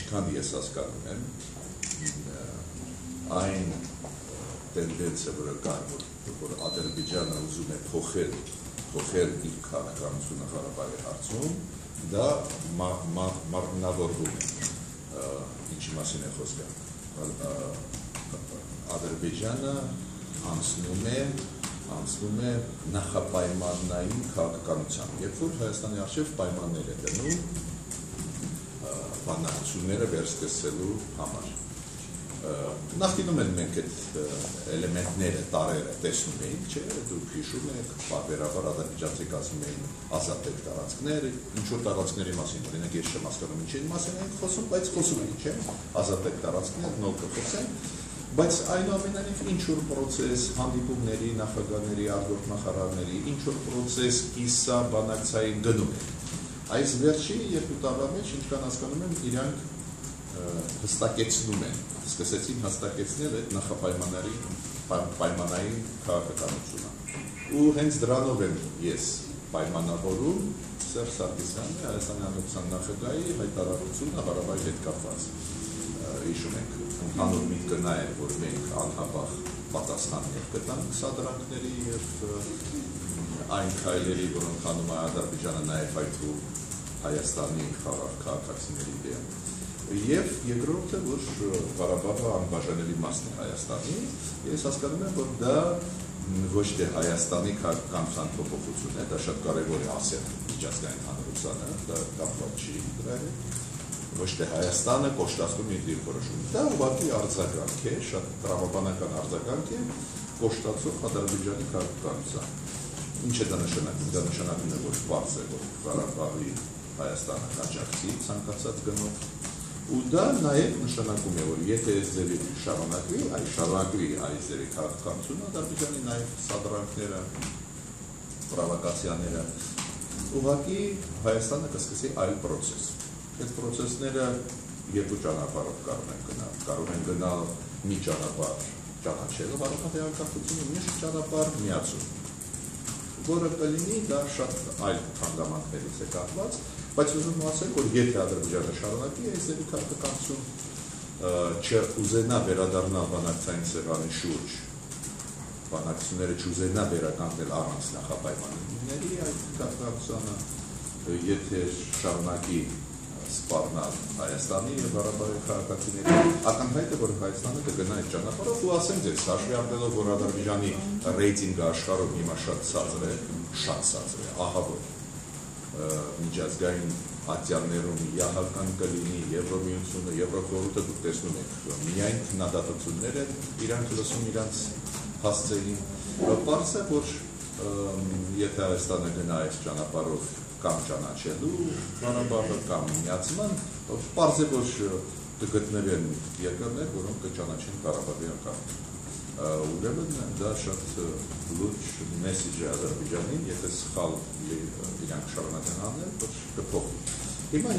ինչքան ես հասկանում եմ, այն տենդենսը, որը կա, որ, որ Ադրբեջանը ուզում է փոխել փոխել իր քաղաքականությունը Ղարաբաղի հարցում, դա մարմնավորվում է ինչի մասին է խոսքը Ադրբեջանը անցնում է անցնում է նախապայմանային քաղաքականությամբ երբ որ Հայաստանի արժեվ պայմաններ է դնում բանակցությունները վերսկսելու համար նախկինում են մենք այդ էլեմենտները, տարերը տեսնում էինք, չէ, դուք հիշում եք, բարբերաբար ադրբեջանցիք ասում էին ազատեք տարածքները, ինչ որ տարածքների մասին, օրինակ ես չեմ հասկանում ինչի մասին են խոսում, բայց խոսում են, չէ, ազատեք տարածքներ, նոր կխոսեն, բայց այնուամենայնիվ ինչ որ process հանդիպումների, նախագահների, արտգործ նախարարների, ինչ որ process կիսա բանակցային գնում է։ Այս վերջի երկու տարվա մեջ, ինչքան հասկանում եմ, իրանք հստակեցնում են, սկսեցին հստակեցնել այդ նախապայմանների պայմանային քաղաքականությունը։ Ու հենց դրանով եմ ես պայմանավորում Սերժ Սարգսյանի Հայաստանի Հանրապետության նախագահի հայտարարությունը Ղարաբաղի հետ կապված։ Հիշում եք, ընդհանուր միտքը նա է, որ մենք անհապաղ պատասխաններ կտանք սադրանքների եւ այն քայլերի, որոնք անում է Ադրբեջանը նաեւ հայտու Հայաստանի խաղաղ քաղաքացիների դեմ Եվ երկրորդը, որ Ղարաբաղը անբաժանելի մասն է Հայաստանի, ես հասկանում եմ, որ դա ոչ թե Հայաստանի քաղաքական փոփոխություն է, դա շատ կարևոր է ասել միջազգային հանրությանը, դա կապված չի դրա հետ ոչ թե Հայաստանը կոշտացնում իր դիրքորոշումը։ Դա ուղղակի արձագանք է, շատ տրամաբանական արձագանք է կոշտացող Ադրբեջանի քաղաքականության։ Ինչ է դա նշանակում։ Դա նշանակում է, որ բարձ է, որ Ղարաբաղի Հայաստանը հաջակցի ցանկացած գնով ու դա նաև նշանակում է, որ եթե այս ձևի շարունակվի, այ շարունակվի այս ձևի քաղաքականությունը, Ադրբեջանի նաև սադրանքները, պրովոկացիաները, ուղղակի Հայաստանը կսկսի այլ process։ Այդ process-ները երկու ճանապարհով կարող են գնալ, կարող են գնալ մի ճանապարհ ճանաչելով Ղարաբաղի անկախությունը, մյուս ճանապարհ միացում որը կլինի դա շատ այլ հանգամանքներից է կապված, բայց ուզում ասել, որ եթե Ադրբեջանը շարունակի այս ձևի քաղաքականություն չուզենա վերադառնալ բանակցային սեղանի շուրջ, բանակցությունները չուզենա վերականգնել առանց նախապայմանների այդ քաղաքականությունը, եթե շարունակի սպառնալ Հայաստանի եւ Ղարաբաղի քաղաքացիների ակնհայտ է որ Հայաստանը կգնա այդ ճանապարհով ու ասեմ ձեզ հաշվի առնելով որ Ադրբեջանի ռեյտինգը աշխարհում հիմա շատ ցածր է շատ ցածր է ահա որ միջազգային ատյաններում իահական կլինի Եվրոմիությունը, Եվրոխորհուրդը դուք տեսնում եք, միայն քննադատությունները իրանք լսում իրանք հասցեին։ է, որ եթե Հայաստանը գնա այս ճանապարհով կամ ճանաչելու Ղարաբաղը կամ միացման, պարզ է որ կգտնվեն երկրներ, որոնք կճանաչեն Ղարաբաղի անկախ ուրեմն դա շատ լուրջ մեսեջ է Ադրբեջանին, եթե սխալ իրանք շարունակեն անել, որ կփոխվի։ Հիմա